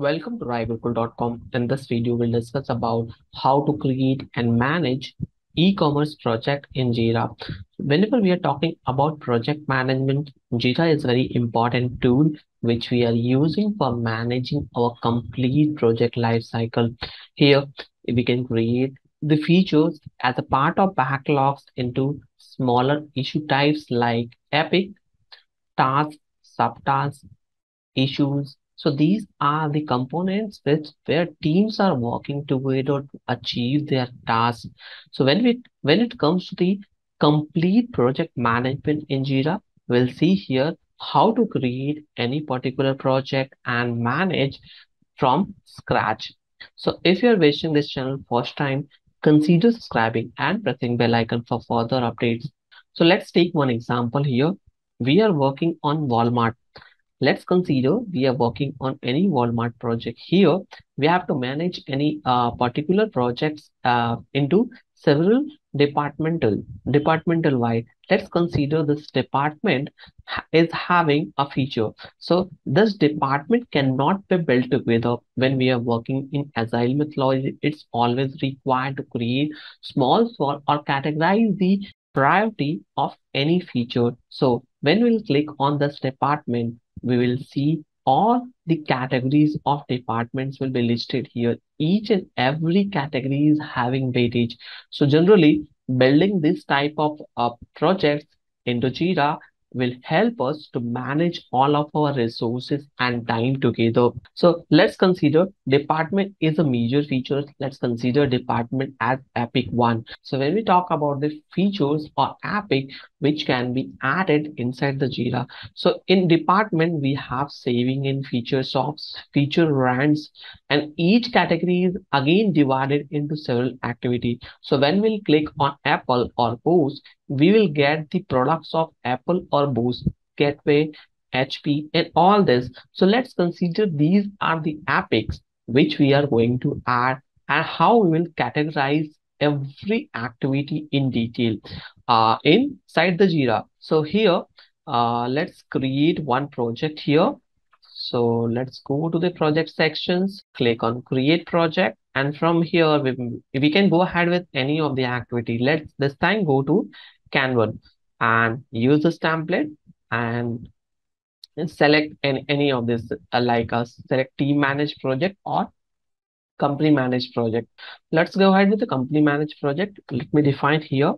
Welcome to RaiGurukul.com. In this video, we'll discuss about how to create and manage e-commerce project in Jira. Whenever we are talking about project management, Jira is a very important tool which we are using for managing our complete project life cycle. Here, we can create the features as a part of backlogs into smaller issue types like epic, tasks, subtasks, issues, so these are the components which where teams are working together to achieve their task. So when we when it comes to the complete project management in Jira, we'll see here how to create any particular project and manage from scratch. So if you're watching this channel first time, consider subscribing and pressing bell icon for further updates. So let's take one example here. We are working on Walmart. Let's consider we are working on any Walmart project here. We have to manage any uh, particular projects uh, into several departmental, departmental wide. Let's consider this department is having a feature. So this department cannot be built together when we are working in agile methodology. It's always required to create small, small or categorize the priority of any feature. So when we'll click on this department, we will see all the categories of departments will be listed here. Each and every category is having weightage. So generally, building this type of uh, projects into Jira will help us to manage all of our resources and time together. So let's consider department is a major feature. Let's consider department as epic one. So when we talk about the features or epic, which can be added inside the Jira. So in department, we have saving in feature shops, feature brands, and each category is again divided into several activities. So when we'll click on Apple or Bose, we will get the products of Apple or Bose, Gateway, HP, and all this. So let's consider these are the epics which we are going to add and how we will categorize every activity in detail uh, inside the Jira. So here, uh, let's create one project here. So let's go to the project sections, click on create project. And from here, we, we can go ahead with any of the activity. Let's this time go to Kanban and use this template and select any, any of this uh, like a select team managed project or company managed project. Let's go ahead with the company managed project. Let me define here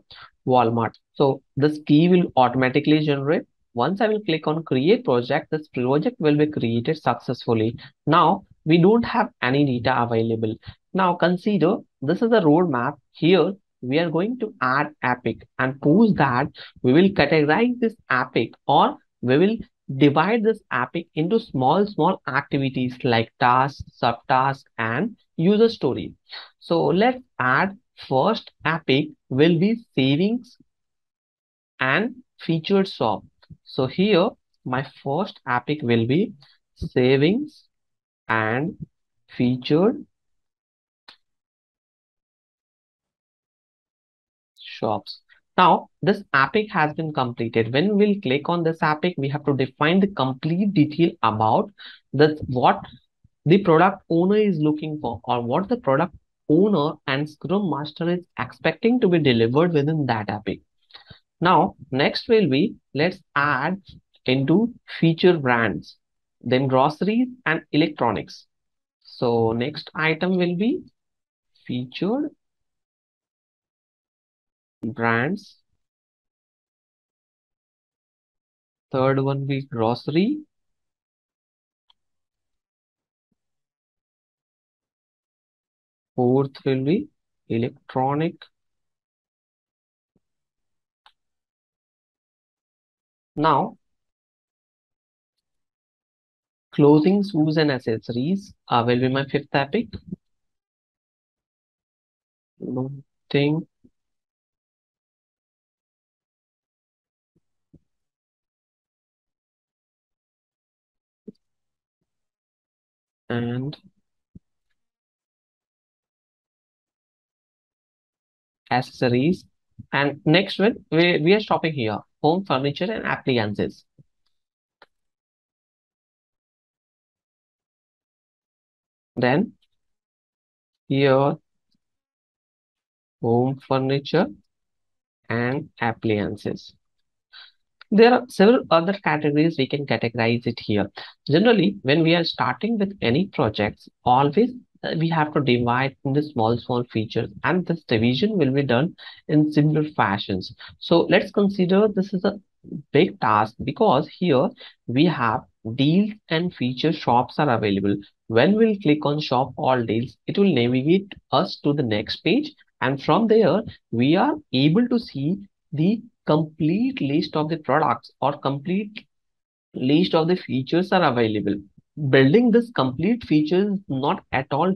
Walmart. So this key will automatically generate. Once I will click on create project, this project will be created successfully. Now we don't have any data available. Now consider this is a roadmap. Here we are going to add epic and post that we will categorize this epic or we will divide this epic into small small activities like tasks subtasks and user story so let's add first epic will be savings and featured shop so here my first epic will be savings and featured shops. Now, this epic has been completed. When we'll click on this epic, we have to define the complete detail about the what the product owner is looking for or what the product owner and Scrum Master is expecting to be delivered within that epic. Now, next will be, let's add into feature brands, then groceries and electronics. So next item will be featured brands. Third one be grocery. Fourth will be electronic. Now, clothing, shoes, and accessories uh, will be my fifth topic. Nothing. And accessories. And next one, we, we are stopping here. Home furniture and appliances. Then here home furniture and appliances. There are several other categories we can categorize it here. Generally, when we are starting with any projects, always uh, we have to divide into small, small features and this division will be done in similar fashions. So let's consider this is a big task because here we have deals and feature shops are available. When we'll click on shop all deals, it will navigate us to the next page and from there we are able to see the complete list of the products or complete list of the features are available. Building this complete feature is not at all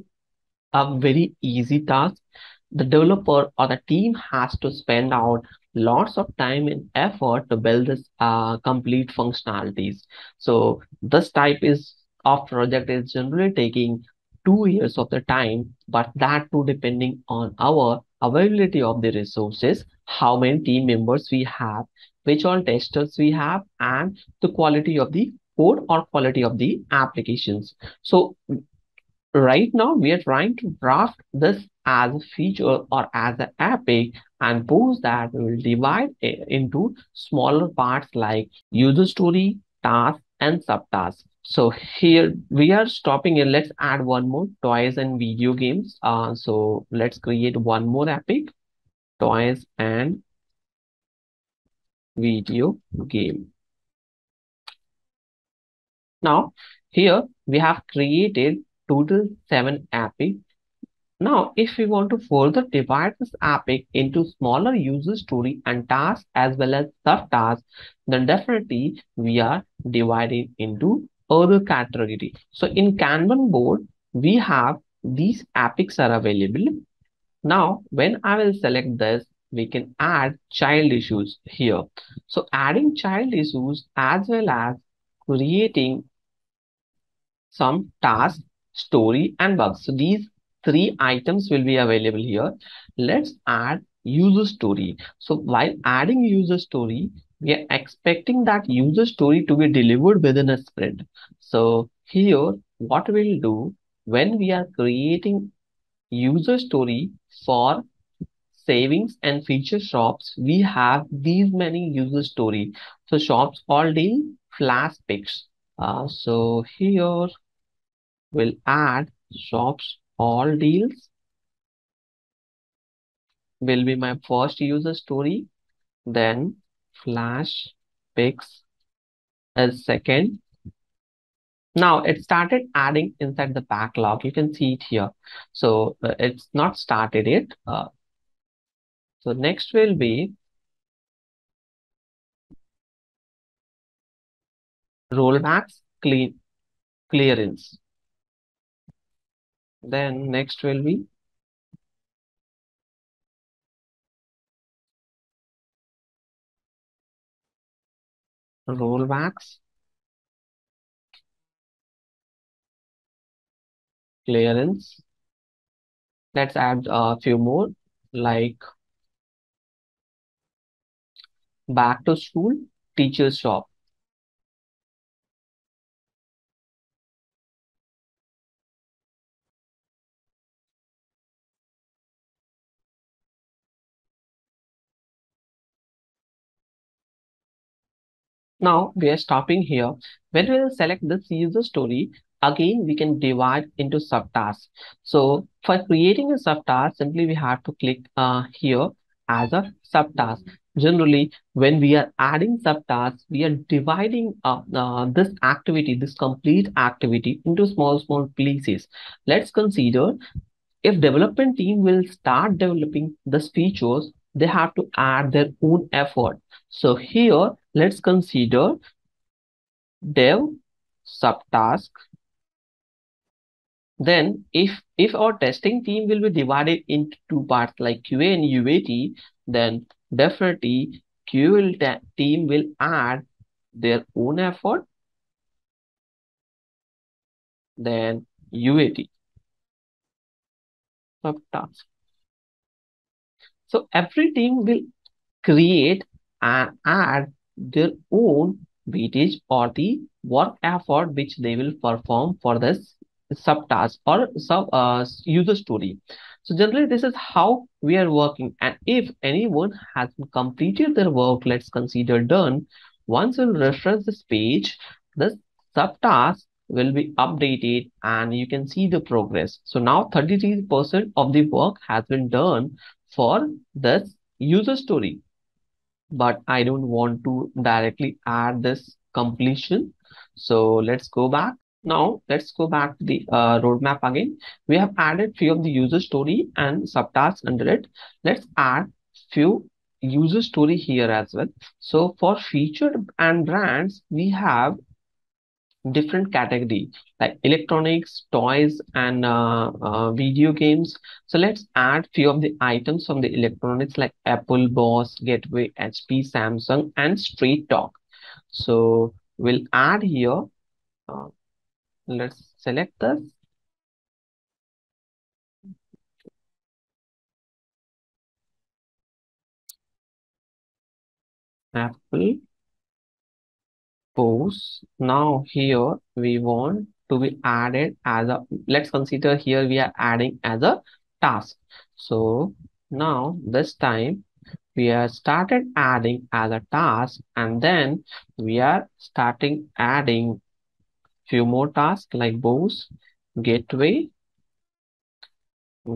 a very easy task. The developer or the team has to spend out lots of time and effort to build this uh, complete functionalities. So this type is of project is generally taking two years of the time, but that too depending on our availability of the resources, how many team members we have, which all testers we have, and the quality of the code or quality of the applications. So right now we are trying to draft this as a feature or as an epic and post that we will divide it into smaller parts like user story, task, and subtasks. So here we are stopping here. Let's add one more toys and video games. Uh, so let's create one more epic toys and video game. Now here we have created total seven epic now, if we want to further divide this epic into smaller user story and tasks as well as subtasks, then definitely we are dividing into other category. So in Kanban board, we have these epics are available. Now, when I will select this, we can add child issues here. So adding child issues as well as creating some task, story and bugs. So these three items will be available here. Let's add user story. So while adding user story, we are expecting that user story to be delivered within a sprint. So here, what we'll do when we are creating user story for savings and feature shops, we have these many user story. So shops all deal flash picks. Uh, so here we'll add shops all deals will be my first user story. Then flash picks as second. Now it started adding inside the backlog. You can see it here. So uh, it's not started it. Uh, so next will be rollbacks clean clearance. Then next will be rollbacks, clearance. Let's add a few more like back to school, teacher's shop. Now we are stopping here. When we select this user story, again we can divide into subtasks. So for creating a subtask, simply we have to click uh, here as a subtask. Generally, when we are adding subtasks, we are dividing uh, uh, this activity, this complete activity into small, small pieces. Let's consider if development team will start developing these features, they have to add their own effort. So here, let's consider dev subtask. Then if, if our testing team will be divided into two parts like QA and UAT, then definitely QA team will add their own effort. Then UAT subtask. So every team will create and add their own weightage or the work effort which they will perform for this subtask or sub uh, user story. So generally, this is how we are working. And if anyone has completed their work, let's consider done. Once you refresh this page, this subtask will be updated and you can see the progress. So now 33% of the work has been done for this user story. But I don't want to directly add this completion. So let's go back. Now let's go back to the uh, roadmap again. We have added few of the user story and subtasks under it. Let's add few user story here as well. So for featured and brands, we have different category like electronics toys and uh, uh, video games. So let's add few of the items from the electronics like apple Bose, gateway hp samsung and straight talk. So we'll add here uh, let's select this. Apple Bose now here we want to be added as a let's consider here we are adding as a task. So now this time we are started adding as a task and then we are starting adding few more tasks like Bose gateway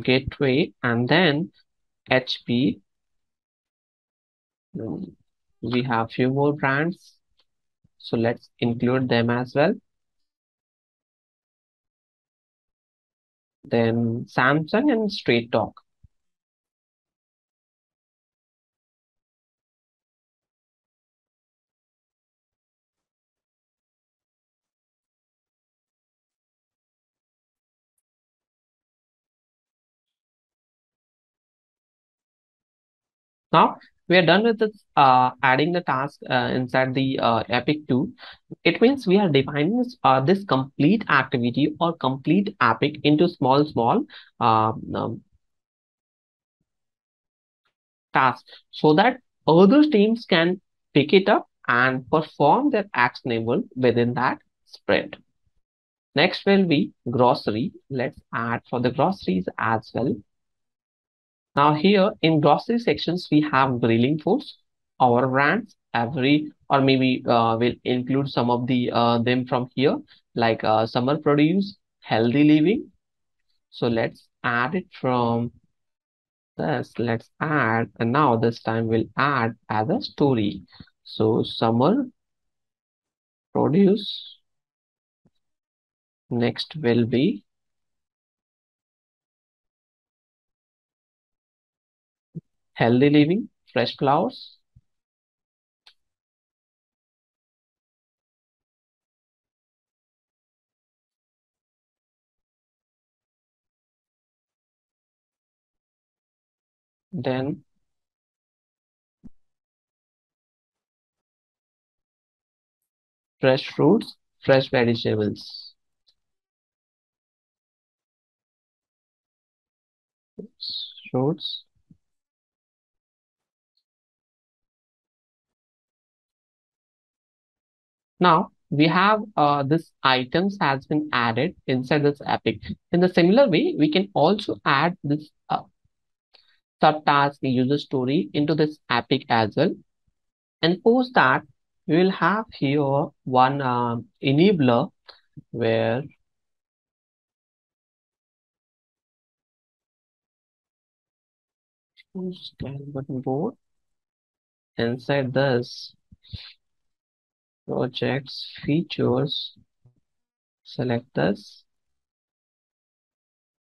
gateway and then HP we have few more brands so let's include them as well. Then Samsung and Straight Talk. Now we are done with this uh, adding the task uh, inside the uh, Epic 2. It means we are defining this, uh, this complete activity or complete Epic into small, small um, um, tasks so that other teams can pick it up and perform their actionable within that sprint. Next will be grocery. Let's add for the groceries as well. Now here in grocery sections, we have grilling foods, our brands, every, or maybe uh, we'll include some of the uh, them from here, like uh, summer produce, healthy living. So let's add it from this. Let's add, and now this time we'll add as a story. So summer produce. Next will be healthy living, fresh flowers. Then fresh fruits, fresh vegetables. Fruits, Now we have uh, this items has been added inside this epic. In the similar way, we can also add this uh, subtask user story into this epic as well. And post that, we will have here one uh, enabler where button board inside this projects, features, select this.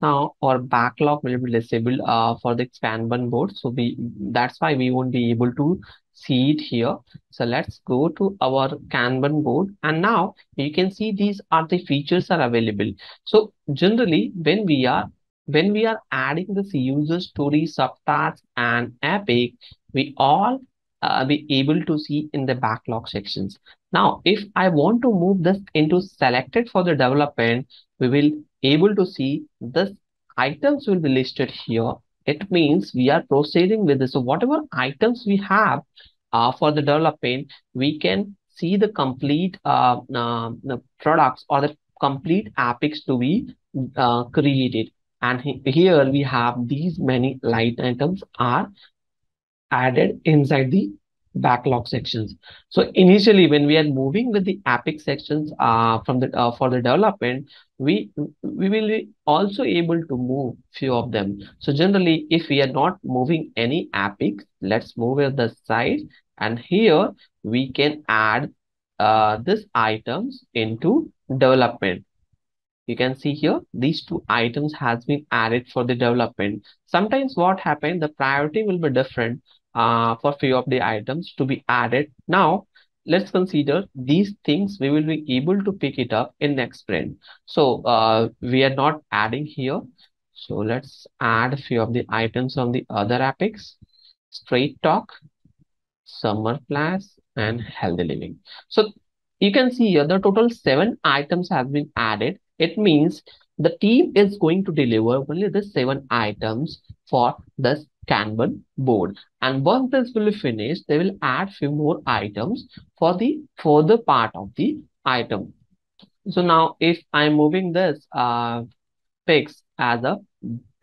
Now our backlog will be disabled uh, for the Kanban board. So we that's why we won't be able to see it here. So let's go to our Kanban board and now you can see these are the features are available. So generally when we are when we are adding this user story subtask and epic, we all uh, be able to see in the backlog sections. Now, if I want to move this into selected for the development, we will able to see this items will be listed here. It means we are proceeding with this. So whatever items we have uh, for the development, we can see the complete uh, uh, products or the complete epics to be uh, created. And he, here we have these many light items are added inside the backlog sections. So initially, when we are moving with the epic sections uh, from the uh, for the development, we we will be also able to move few of them. So generally, if we are not moving any epics, let's move at the side, and here we can add uh, this items into development. You can see here, these two items has been added for the development. Sometimes what happened, the priority will be different uh, for few of the items to be added. Now, let's consider these things we will be able to pick it up in next sprint. So uh, we are not adding here. So let's add a few of the items on the other epics. Straight talk, summer class, and healthy living. So you can see here the total seven items have been added. It means the team is going to deliver only the seven items for this Kanban board. And once this will be finished, they will add few more items for the further part of the item. So now if I'm moving this uh, fix as a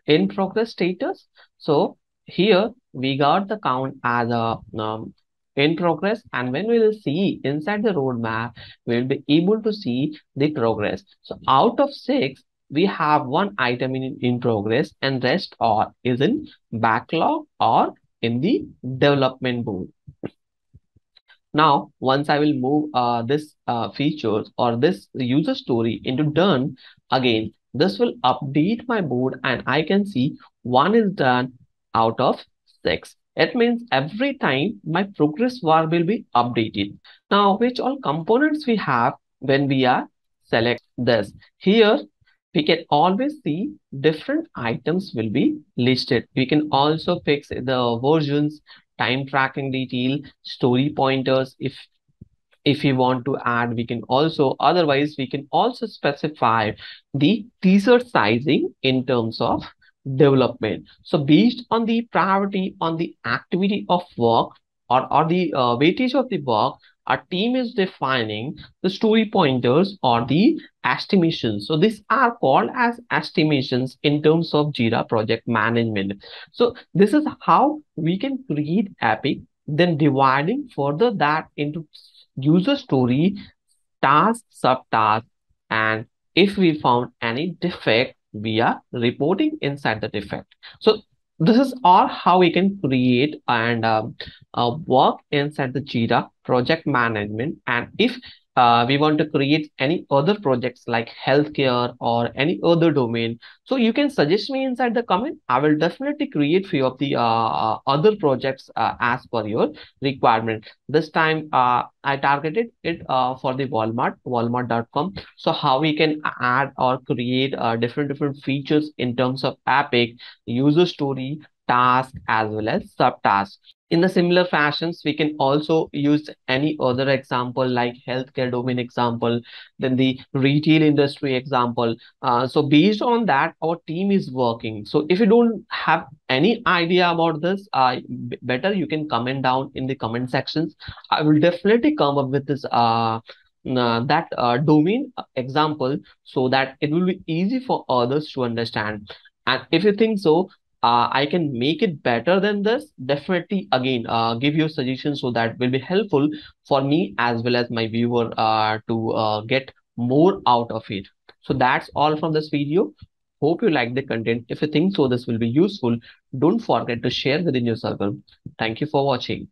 in progress status, so here we got the count as a um, in progress and when we will see inside the roadmap we will be able to see the progress so out of six we have one item in, in progress and rest or is in backlog or in the development board. Now, once I will move uh, this uh, features or this user story into done, again, this will update my board and I can see one is done out of six. It means every time my progress bar will be updated. Now, which all components we have when we are select this. Here, we can always see different items will be listed. We can also fix the versions, time tracking detail, story pointers. If if we want to add, we can also, otherwise we can also specify the T-shirt sizing in terms of development. So based on the priority on the activity of work or, or the uh, weightage of the work, our team is defining the story pointers or the estimations. So these are called as estimations in terms of Jira project management. So this is how we can create Epic, then dividing further that into user story, task, subtask, and if we found any defect, we are reporting inside the defect. So this is all how we can create and um, uh, work inside the Jira project management. And if uh, we want to create any other projects like healthcare or any other domain. So you can suggest me inside the comment. I will definitely create few of the uh, uh other projects uh, as per your requirement. This time uh, I targeted it uh, for the Walmart, walmart.com. So how we can add or create uh, different different features in terms of Epic, user story, task as well as subtask. In the similar fashions, we can also use any other example like healthcare domain example, then the retail industry example. Uh, so based on that, our team is working. So if you don't have any idea about this, uh, better you can comment down in the comment sections. I will definitely come up with this uh, uh, that uh, domain example so that it will be easy for others to understand. And if you think so, uh, I can make it better than this, definitely again uh, give you suggestions so that will be helpful for me as well as my viewer uh, to uh, get more out of it. So that's all from this video. Hope you like the content. If you think so, this will be useful. Don't forget to share within your circle. Thank you for watching.